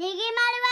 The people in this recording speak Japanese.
にぎまるは